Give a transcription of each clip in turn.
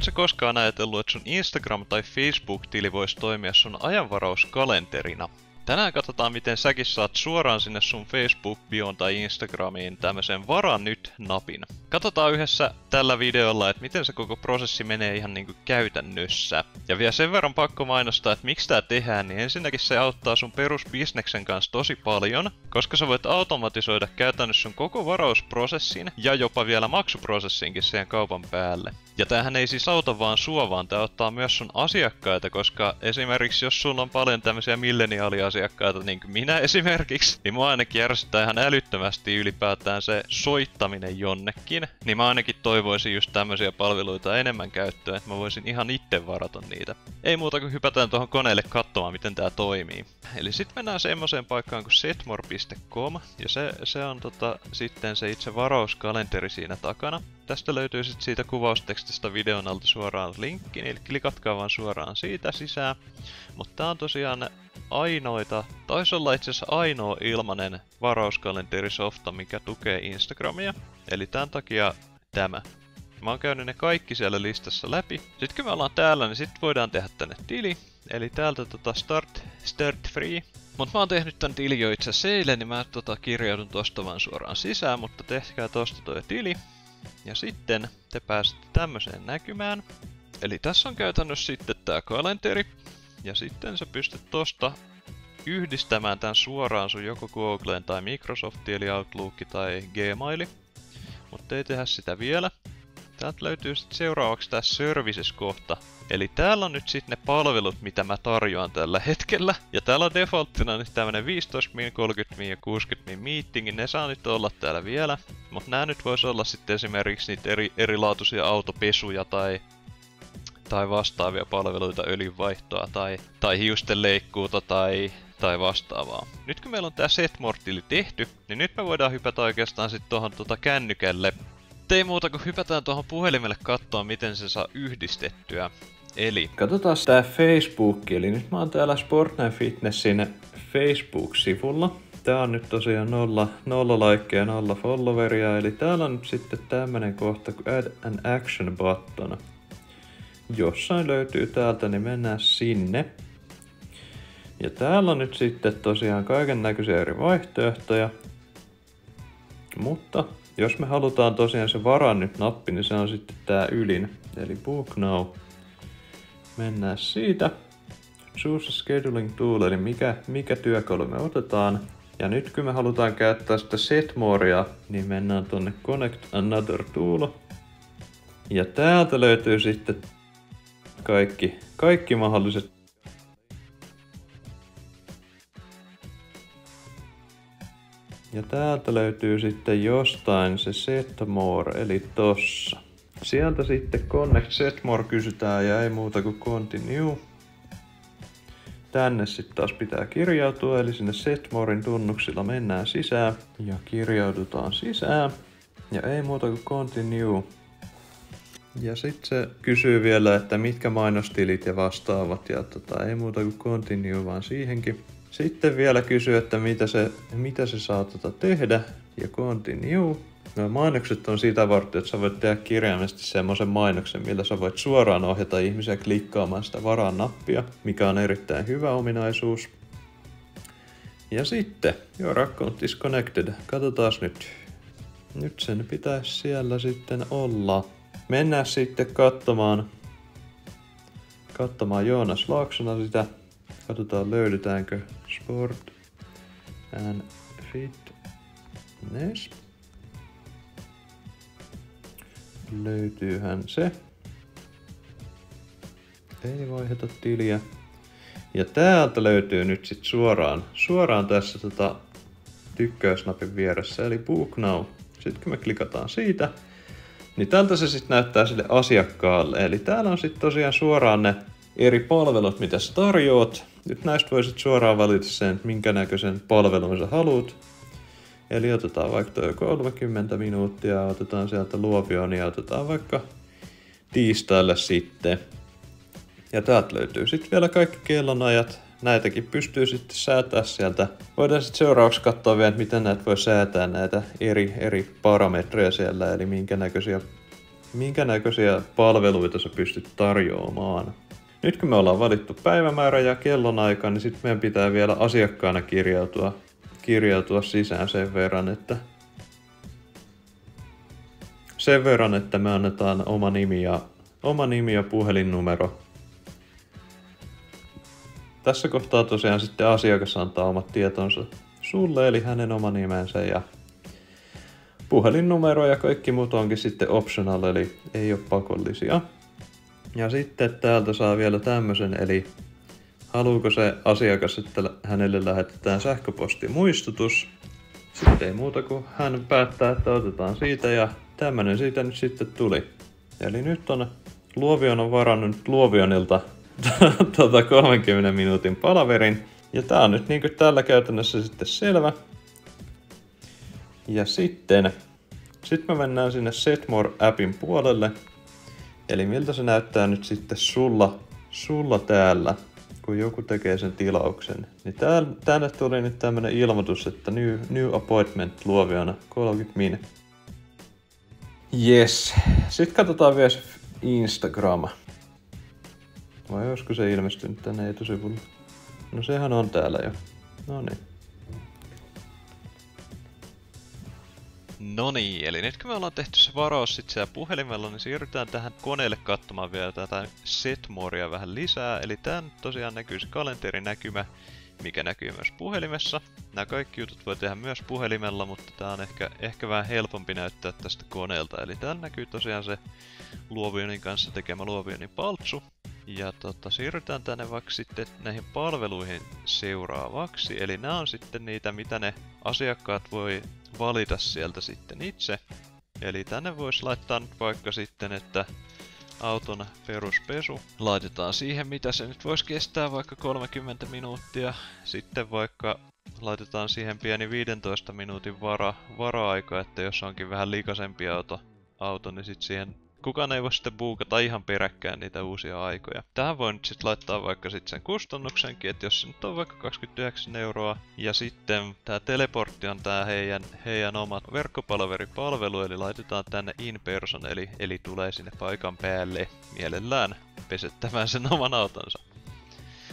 Oletko koskaan ajatellut, että sun Instagram- tai Facebook-tili voisi toimia sun ajanvarauskalenterina? Tänään katsotaan, miten säkin saat suoraan sinne sun Facebook-bioon tai Instagramiin tämmöisen Vara nyt-napin. Katsotaan yhdessä tällä videolla, että miten se koko prosessi menee ihan niinku käytännössä. Ja vielä sen verran pakko mainostaa, että miksi tää tehdään, niin ensinnäkin se auttaa sun perusbisneksen kanssa tosi paljon, koska sä voit automatisoida käytännössä sun koko varausprosessin ja jopa vielä maksuprosessinkin siihen kaupan päälle. Ja tämähän ei siis auta vaan sua, vaan tää ottaa myös sun asiakkaita, koska esimerkiksi jos sulla on paljon tämmöisiä milleniaaliasiakkaita, niin kuin minä esimerkiksi, niin mua ainakin järjestää ihan älyttömästi ylipäätään se soittaminen jonnekin, niin mä ainakin toivoisin just tämmöisiä palveluita enemmän käyttöön, että mä voisin ihan itse varata niitä. Ei muuta kuin hypätään tuohon koneelle katsomaan, miten tää toimii. Eli sitten mennään semmoiseen paikkaan kuin setmore.com, ja se, se on tota, sitten se itse varauskalenteri siinä takana. Tästä löytyy sitten siitä kuvaustekstistä videon alta suoraan linkki, eli klikatkaa vaan suoraan siitä sisään. Mutta tää on tosiaan ainoita, taisi olla itse asiassa ainoa ilmanen varauskalenterisofta, mikä tukee Instagramia. Eli tämän takia tämä. Mä oon käynyt ne kaikki siellä listassa läpi. Sitten kun me ollaan täällä, niin sit voidaan tehdä tänne tili. Eli täältä tota start, start free. Mutta mä oon tehnyt tän tili jo itse asiassa niin mä tota kirjaudun tosta vaan suoraan sisään, mutta tehkää tosta toi tili. Ja sitten te pääsette tämmöiseen näkymään. Eli tässä on käytännössä sitten tää kalenteri. Ja sitten sä pystyt tosta yhdistämään tämän suoraan sun joko Googleen tai Microsoftiin, eli Outlook tai Gmaili. Mutta ei tehdä sitä vielä. Täältä löytyy sitten seuraavaksi tää Services-kohta. Eli täällä on nyt sitten ne palvelut, mitä mä tarjoan tällä hetkellä. Ja täällä on defaulttina nyt tämmönen 15 min, 30 min ja 60 min meetingi. Ne saa nyt olla täällä vielä. Mutta nää nyt vois olla sitten esimerkiksi niitä eri, erilaatuisia autopesuja tai tai vastaavia palveluita, öljynvaihtoa tai, tai hiusten leikkuuta tai, tai vastaavaa. Nyt kun meillä on tää setmortili tehty, niin nyt me voidaan hypätä oikeastaan sitten tuohon tota kännykälle. Ei muuta kuin hypätään tuohon puhelimelle katsoa, miten se saa yhdistettyä. Eli... Katsotaan tää Facebook, eli nyt mä oon täällä Sportnine Fitnessin Facebook-sivulla. Tää on nyt tosiaan nolla, nolla likeja, nolla followeria, eli täällä on nyt sitten tämmönen kohta kuin Add an Action Button jossain löytyy täältä, niin mennään sinne. Ja täällä on nyt sitten tosiaan kaiken näköisiä eri vaihtoehtoja. Mutta jos me halutaan tosiaan se varan nyt nappi, niin se on sitten tää ylin. Eli book now. Mennään siitä. Choose scheduling tool, eli mikä, mikä työkalu me otetaan. Ja nyt kun me halutaan käyttää sitä setmorea, niin mennään tonne connect another tool. Ja täältä löytyy sitten kaikki, kaikki mahdolliset Ja täältä löytyy sitten jostain se setmore, eli tossa. Sieltä sitten connect setmore kysytään ja ei muuta kuin continue. Tänne sitten taas pitää kirjautua, eli sinne setmorin tunnuksilla mennään sisään ja kirjaudutaan sisään. Ja ei muuta kuin continue. Ja sitten se kysyy vielä, että mitkä mainostilit ja vastaavat, ja tota, ei muuta kuin continue vaan siihenkin. Sitten vielä kysyy, että mitä se, mitä se saa tota tehdä, ja continue. No, mainokset on sitä varten, että sä voit tehdä kirjaimesti semmoisen mainoksen, millä sä voit suoraan ohjata ihmisiä klikkaamaan sitä varaan nappia, mikä on erittäin hyvä ominaisuus. Ja sitten, your account is connected. Katsotaan nyt. Nyt sen pitäisi siellä sitten olla. Mennään sitten katsomaan, katsomaan Joonas Laaksona sitä. Katsotaan löydetäänkö Sport and Fitness. Löytyyhän se. Ei vaiheta tiliä. Ja täältä löytyy nyt sit suoraan, suoraan tässä tota tykkäysnapin vieressä, eli Book Now. Sitten kun me klikataan siitä, niin tältä se sitten näyttää sille asiakkaalle. Eli täällä on sitten tosiaan suoraan ne eri palvelut, mitä sä tarjoat. Nyt näistä voisit suoraan valita sen, että minkä näköisen palvelun sä haluat. Eli otetaan vaikka toi 30 minuuttia, otetaan sieltä luovion ja otetaan vaikka tiistaille sitten. Ja täältä löytyy sitten vielä kaikki kellonajat. Näitäkin pystyy sitten säätää sieltä. Voidaan sitten seuraavaksi katsoa vielä, miten näitä voi säätää näitä eri, eri parametreja siellä, eli minkä näköisiä minkä näköisiä palveluita sä pystyt tarjoamaan. Nyt kun me ollaan valittu päivämäärä ja kellonaika, niin sitten meidän pitää vielä asiakkaana kirjautua, kirjautua sisään sen verran, että sen verran, että me annetaan oma nimi ja, oma nimi ja puhelinnumero. Tässä kohtaa tosiaan sitten asiakas antaa omat tietonsa sulle, eli hänen oma nimensä ja puhelinnumero ja kaikki muut onkin sitten optional, eli ei ole pakollisia. Ja sitten täältä saa vielä tämmöisen, eli haluuko se asiakas, että hänelle lähetetään sähköpostimuistutus. Sitten ei muuta kuin hän päättää, että otetaan siitä ja tämmönen siitä nyt sitten tuli. Eli nyt on Luovion on varannut Luovionilta tota 30 minuutin palaverin. Ja tää on nyt niinku tällä käytännössä sitten selvä. Ja sitten, sitten me mennään sinne Setmore-appin puolelle. Eli miltä se näyttää nyt sitten sulla, sulla täällä, kun joku tekee sen tilauksen. Niin tääl, tänne tuli nyt tämmönen ilmoitus, että new, new appointment luoviona 30 min. Yes. Sitten katsotaan vielä Instagram. Vai olisiko se ilmestynyt tänne etusivulle? No sehän on täällä jo. No niin. No niin, eli nyt kun me ollaan tehty se varaus sit siellä puhelimella, niin siirrytään tähän koneelle katsomaan vielä tätä Setmorea vähän lisää. Eli tän tosiaan näkyy se kalenterinäkymä, mikä näkyy myös puhelimessa. Nämä kaikki jutut voi tehdä myös puhelimella, mutta tää on ehkä, ehkä vähän helpompi näyttää tästä koneelta. Eli täällä näkyy tosiaan se Luovionin kanssa tekemä Luovionin paltsu. Ja tota, siirrytään tänne vaikka sitten näihin palveluihin seuraavaksi. Eli nämä on sitten niitä, mitä ne asiakkaat voi valita sieltä sitten itse. Eli tänne voisi laittaa nyt vaikka sitten, että auton peruspesu. Laitetaan siihen, mitä se nyt voisi kestää, vaikka 30 minuuttia. Sitten vaikka laitetaan siihen pieni 15 minuutin vara, vara-aika, että jos onkin vähän liikaisempi auto, auto niin sitten siihen kukaan ei voi sitten buukata ihan peräkkään niitä uusia aikoja. Tähän voi nyt sitten laittaa vaikka sitten sen kustannuksenkin, että jos se nyt on vaikka 29 euroa, ja sitten tämä teleportti on tämä heidän, heidän oma verkkopalaveri-palvelu, eli laitetaan tänne in person, eli, eli tulee sinne paikan päälle mielellään pesettämään sen oman autonsa.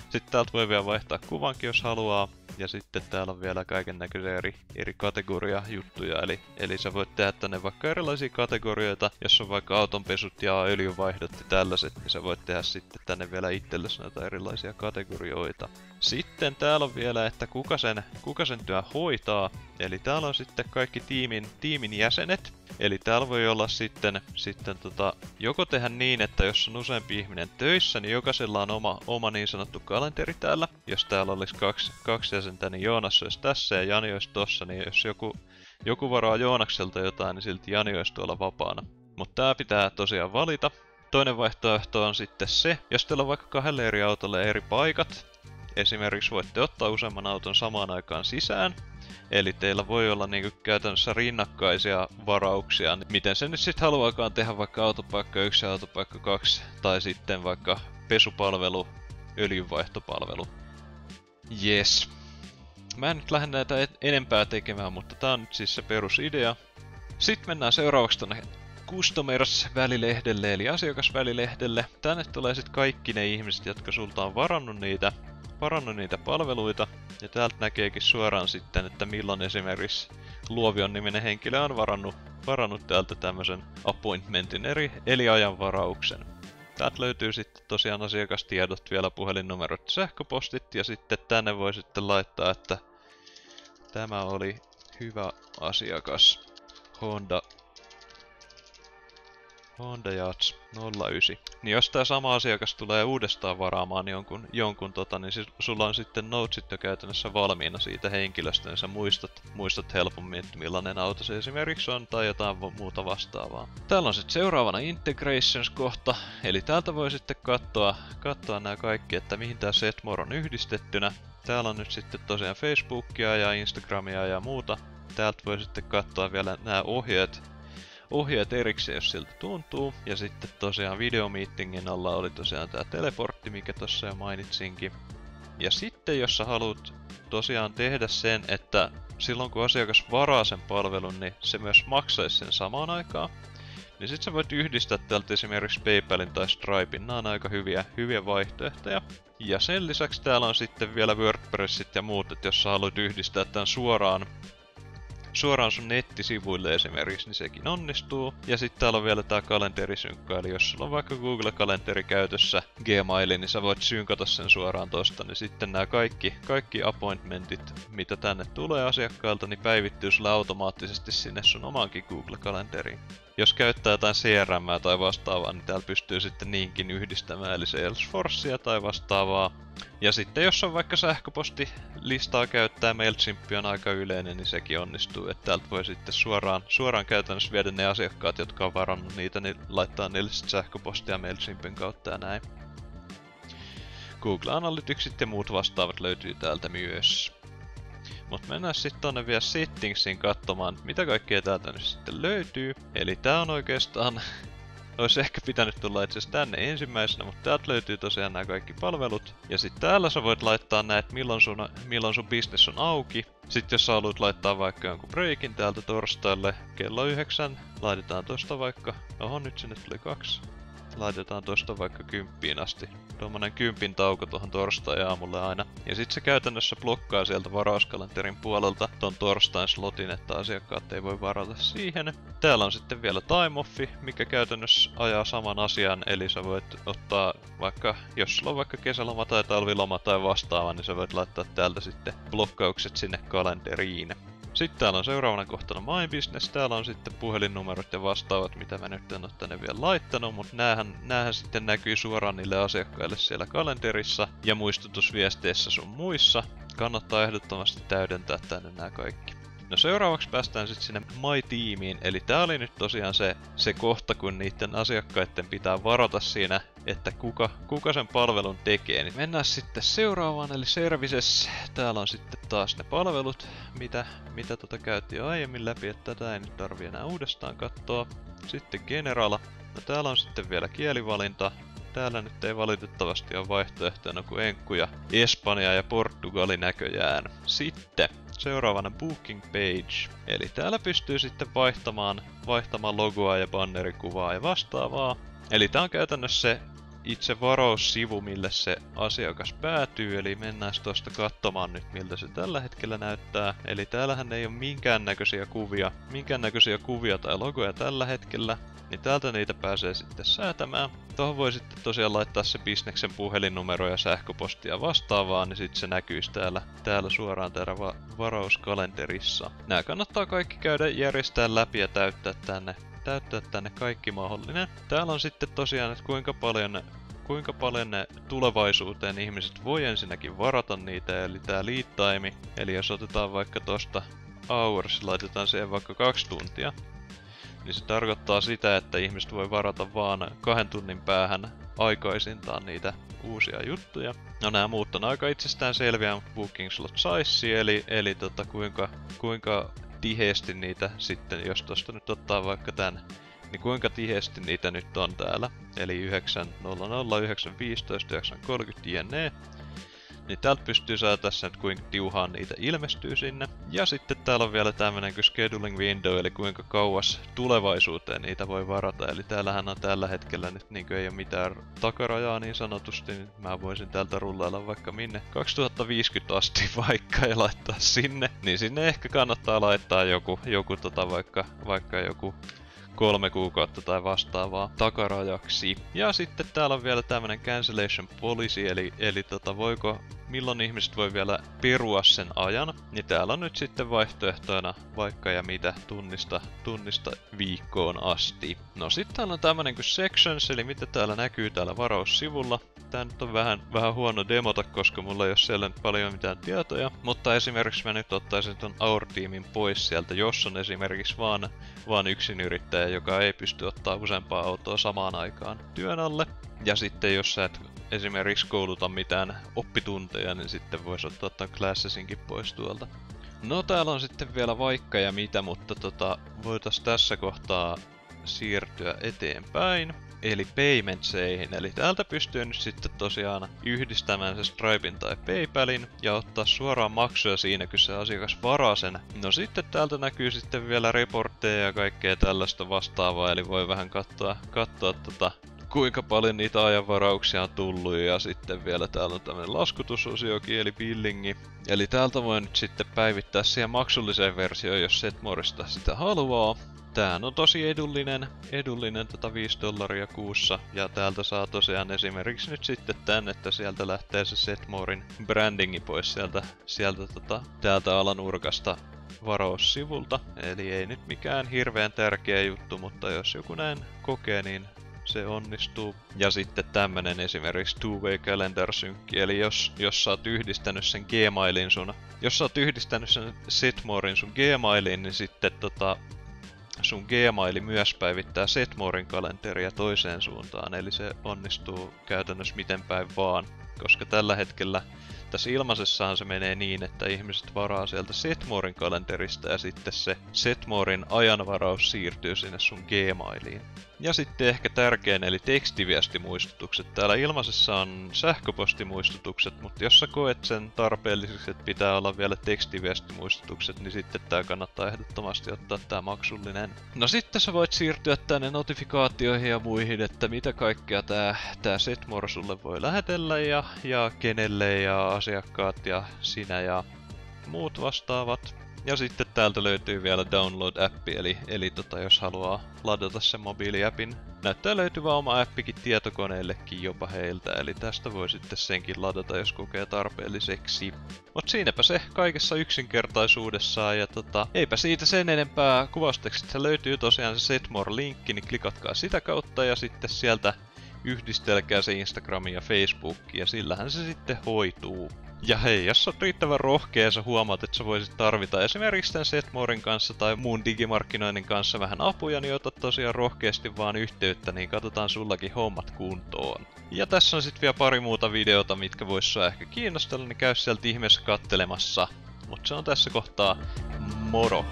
Sitten täältä voi vielä vaihtaa kuvankin, jos haluaa. Ja sitten täällä on vielä kaiken näköisiä eri, eri kategoria juttuja. Eli, eli sä voit tehdä tänne vaikka erilaisia kategorioita. Jos on vaikka autonpesut ja öljyvaihdot ja tällaiset, niin sä voit tehdä sitten tänne vielä itsellesi näitä erilaisia kategorioita. Sitten täällä on vielä, että kuka sen, kuka sen työ hoitaa. Eli täällä on sitten kaikki tiimin, tiimin jäsenet. Eli täällä voi olla sitten, sitten tota, joko tehdä niin, että jos on useampi ihminen töissä, niin jokaisella on oma, oma niin sanottu kalenteri täällä. Jos täällä olisi kaksi, kaksi jäsentä, niin Joonas olisi tässä ja Jani olisi tossa, niin jos joku, joku varaa Joonakselta jotain, niin silti Jani olisi tuolla vapaana. Mutta tää pitää tosiaan valita. Toinen vaihtoehto on sitten se, jos teillä on vaikka kahdelle eri autolle eri paikat, esimerkiksi voitte ottaa useamman auton samaan aikaan sisään, Eli teillä voi olla niinku käytännössä rinnakkaisia varauksia, miten se nyt sitten haluaakaan tehdä vaikka autopaikka 1 ja autopaikka 2, tai sitten vaikka pesupalvelu, öljynvaihtopalvelu. Yes. Mä en nyt lähde näitä enempää tekemään, mutta tää on nyt siis se perusidea. Sitten mennään seuraavaksi tonne Customers-välilehdelle, eli asiakasvälilehdelle. Tänne tulee sitten kaikki ne ihmiset, jotka sulta on varannut niitä varannut niitä palveluita, ja täältä näkeekin suoraan sitten, että milloin esimerkiksi Luovion niminen henkilö on varannut, varannut täältä tämmöisen appointmentin eri, eli ajanvarauksen. Täältä löytyy sitten tosiaan asiakastiedot, vielä puhelinnumerot, sähköpostit, ja sitten tänne voi sitten laittaa, että tämä oli hyvä asiakas. Honda Honda Jazz 09. Niin jos tää sama asiakas tulee uudestaan varaamaan jonkun, jonkun tota, niin siis sulla on sitten notesit jo käytännössä valmiina siitä henkilöstä, niin sä muistat, muistat helpommin, että millainen auto se esimerkiksi on tai jotain muuta vastaavaa. Täällä on sitten seuraavana Integrations-kohta, eli täältä voi sitten katsoa, katsoa nämä kaikki, että mihin tää Setmore on yhdistettynä. Täällä on nyt sitten tosiaan Facebookia ja Instagramia ja muuta. Täältä voi sitten katsoa vielä nämä ohjeet, ohjeet erikseen, jos siltä tuntuu. Ja sitten tosiaan videomeetingin alla oli tosiaan tämä teleportti, mikä tossa jo mainitsinkin. Ja sitten jos sä haluat tosiaan tehdä sen, että silloin kun asiakas varaa sen palvelun, niin se myös maksaisi sen samaan aikaan, niin sit sä voit yhdistää täältä esimerkiksi PayPalin tai Stripein. Nämä on aika hyviä, hyviä vaihtoehtoja. Ja sen lisäksi täällä on sitten vielä WordPressit ja muut, että jos sä haluat yhdistää tämän suoraan suoraan sun nettisivuille esimerkiksi, niin sekin onnistuu. Ja sitten täällä on vielä tää kalenterisynkka, eli jos sulla on vaikka Google-kalenteri käytössä Gmailin, niin sä voit synkata sen suoraan tosta, niin sitten nämä kaikki, kaikki appointmentit, mitä tänne tulee asiakkailta, niin päivittyy sulle automaattisesti sinne sun omaankin Google-kalenteriin. Jos käyttää jotain CRM tai vastaavaa, niin täällä pystyy sitten niinkin yhdistämään, eli Salesforcea tai vastaavaa. Ja sitten jos on vaikka sähköpostilistaa käyttää, MailChimp on aika yleinen, niin sekin onnistuu. Että täältä voi sitten suoraan, suoraan käytännössä viedä ne asiakkaat, jotka on varannut niitä, niin laittaa niille sitten sähköpostia MailChimpin kautta ja näin. Google Analyticsit ja muut vastaavat löytyy täältä myös. Mut mennään sitten tonne vielä settingsiin katsomaan, mitä kaikkea täältä nyt sitten löytyy. Eli tää on oikeastaan olisi ehkä pitänyt tulla itse asiassa tänne ensimmäisenä, mutta täältä löytyy tosiaan nämä kaikki palvelut. Ja sitten täällä sä voit laittaa näet, milloin sun, milloin sun business on auki. Sitten jos sä haluat laittaa vaikka jonkun breakin täältä torstaille kello yhdeksän, laitetaan tosta vaikka, oho nyt sinne tuli kaksi. Laitetaan tosta vaikka kymppiin asti tuommoinen kympin tauko tuohon torstai-aamulle aina. Ja sit se käytännössä blokkaa sieltä varauskalenterin puolelta ton torstain slotin, että asiakkaat ei voi varata siihen. Täällä on sitten vielä time offi, mikä käytännössä ajaa saman asian, eli sä voit ottaa vaikka, jos sulla on vaikka kesäloma tai talviloma tai vastaava, niin sä voit laittaa täältä sitten blokkaukset sinne kalenteriin. Sitten täällä on seuraavana kohtana My Business, täällä on sitten puhelinnumerot ja vastaavat, mitä mä nyt en ole tänne vielä laittanut, mutta näähän, näähän sitten näkyy suoraan niille asiakkaille siellä kalenterissa ja muistutusviesteissä sun muissa. Kannattaa ehdottomasti täydentää tänne nämä kaikki. No seuraavaksi päästään sitten sinne My Teamiin, eli tää oli nyt tosiaan se, se kohta, kun niiden asiakkaiden pitää varata siinä, että kuka, kuka sen palvelun tekee. Niin mennään sitten seuraavaan, eli Services. Täällä on sitten taas ne palvelut, mitä, mitä tota käytiin aiemmin läpi, että tätä ei nyt tarvi enää uudestaan katsoa. Sitten Generala. No täällä on sitten vielä kielivalinta, täällä nyt ei valitettavasti ole vaihtoehtoina kuin Enkku ja Espanja ja Portugali näköjään. Sitten seuraavana Booking Page. Eli täällä pystyy sitten vaihtamaan, vaihtamaan logoa ja bannerikuvaa ja vastaavaa. Eli tää on käytännössä se itse varaussivu, mille se asiakas päätyy, eli mennään tuosta katsomaan nyt miltä se tällä hetkellä näyttää. Eli täällähän ei ole minkäännäköisiä kuvia, minkäännäköisiä kuvia tai logoja tällä hetkellä, niin täältä niitä pääsee sitten säätämään. Tuohon voi sitten tosiaan laittaa se bisneksen puhelinnumero ja sähköpostia vastaavaa, niin sitten se näkyisi täällä, täällä suoraan täällä va- varauskalenterissa. Nää kannattaa kaikki käydä järjestää läpi ja täyttää tänne, täyttää tänne kaikki mahdollinen. Täällä on sitten tosiaan, että kuinka paljon kuinka paljon ne tulevaisuuteen ihmiset voi ensinnäkin varata niitä, eli tää lead time, eli jos otetaan vaikka tosta hours, laitetaan siihen vaikka kaksi tuntia, niin se tarkoittaa sitä, että ihmiset voi varata vaan kahden tunnin päähän aikaisintaan niitä uusia juttuja. No nämä muut on aika itsestään selviä booking slot size, eli, eli tota, kuinka, kuinka tiheesti niitä sitten, jos tosta nyt ottaa vaikka tän, niin kuinka tiheesti niitä nyt on täällä. Eli 9.00, 9.15, 9.30 jne. Niin täältä pystyy saa tässä nyt kuinka tiuhaan niitä ilmestyy sinne. Ja sitten täällä on vielä tämmönen kuin scheduling window, eli kuinka kauas tulevaisuuteen niitä voi varata. Eli täällähän on tällä hetkellä nyt niin ei ole mitään takarajaa niin sanotusti, niin mä voisin täältä rullailla vaikka minne 2050 asti vaikka ja laittaa sinne. Niin sinne ehkä kannattaa laittaa joku, joku tota vaikka, vaikka joku kolme kuukautta tai vastaavaa takarajaksi. Ja sitten täällä on vielä tämmönen cancellation policy, eli, eli tota, voiko milloin ihmiset voi vielä perua sen ajan, niin täällä on nyt sitten vaihtoehtoina vaikka ja mitä tunnista, tunnista viikkoon asti. No sitten täällä on tämmönen kuin sections, eli mitä täällä näkyy täällä varaussivulla. Tää nyt on vähän, vähän huono demota, koska mulla ei ole siellä nyt paljon mitään tietoja. Mutta esimerkiksi mä nyt ottaisin ton Our Teamin pois sieltä, jos on esimerkiksi vaan, vaan yksin yrittäjä, joka ei pysty ottaa useampaa autoa samaan aikaan työn alle. Ja sitten jos sä et esimerkiksi kouluta mitään oppitunteja, niin sitten voisi ottaa tämän Classesinkin pois tuolta. No täällä on sitten vielä vaikka ja mitä, mutta tota, voitais tässä kohtaa siirtyä eteenpäin. eli paymentseihin. Eli täältä pystyy nyt sitten tosiaan yhdistämään se Stripein tai PayPalin ja ottaa suoraan maksuja siinä, kun se asiakas varaa sen. No sitten täältä näkyy sitten vielä reportteja ja kaikkea tällaista vastaavaa, eli voi vähän katsoa, katsoa tota kuinka paljon niitä ajanvarauksia on tullut ja sitten vielä täällä on tämmönen laskutusosiokin eli billingi. Eli täältä voi nyt sitten päivittää siihen maksulliseen versioon, jos Setmorista sitä haluaa. Tää on tosi edullinen, edullinen tota 5 dollaria kuussa ja täältä saa tosiaan esimerkiksi nyt sitten tän, että sieltä lähtee se Setmorin brandingi pois sieltä, sieltä tota, täältä alanurkasta varaussivulta. Eli ei nyt mikään hirveän tärkeä juttu, mutta jos joku näin kokee, niin se onnistuu. Ja sitten tämmönen esimerkiksi two-way calendar synkki, eli jos, jos sä oot yhdistänyt sen Gmailin sun, jos sä oot yhdistänyt sen Setmorin sun Gmailiin, niin sitten tota, sun Gmaili myös päivittää Setmorin kalenteria toiseen suuntaan, eli se onnistuu käytännössä miten päin vaan, koska tällä hetkellä tässä ilmaisessahan se menee niin, että ihmiset varaa sieltä Setmorin kalenterista ja sitten se Setmorin ajanvaraus siirtyy sinne sun Gmailiin. Ja sitten ehkä tärkein eli tekstiviestimuistutukset. Täällä ilmaisessa on sähköpostimuistutukset, mutta jos sä koet sen tarpeelliseksi, että pitää olla vielä tekstiviestimuistutukset, niin sitten tää kannattaa ehdottomasti ottaa tää maksullinen. No sitten sä voit siirtyä tänne notifikaatioihin ja muihin, että mitä kaikkea tää, tää Setmore sulle voi lähetellä ja, ja kenelle ja asiakkaat ja sinä ja muut vastaavat. Ja sitten täältä löytyy vielä Download-appi, eli, eli tota, jos haluaa ladata sen mobiiliäpin. Näyttää löytyvä oma appikin tietokoneellekin jopa heiltä, eli tästä voi sitten senkin ladata, jos kokee tarpeelliseksi. Mut siinäpä se kaikessa yksinkertaisuudessaan, ja tota, eipä siitä sen enempää kuvaustekstistä löytyy tosiaan se Setmore-linkki, niin klikatkaa sitä kautta, ja sitten sieltä yhdistelkää se Instagrami ja Facebook, ja sillähän se sitten hoituu. Ja hei, jos oot riittävän rohkea ja sä huomaat, että sä voisit tarvita esimerkiksi tämän Setmorin kanssa tai muun digimarkkinoinnin kanssa vähän apuja, niin ota tosiaan rohkeasti vaan yhteyttä, niin katsotaan sullakin hommat kuntoon. Ja tässä on sitten vielä pari muuta videota, mitkä vois sua ehkä kiinnostella, niin käy sieltä ihmeessä kattelemassa. Mutta se on tässä kohtaa moro!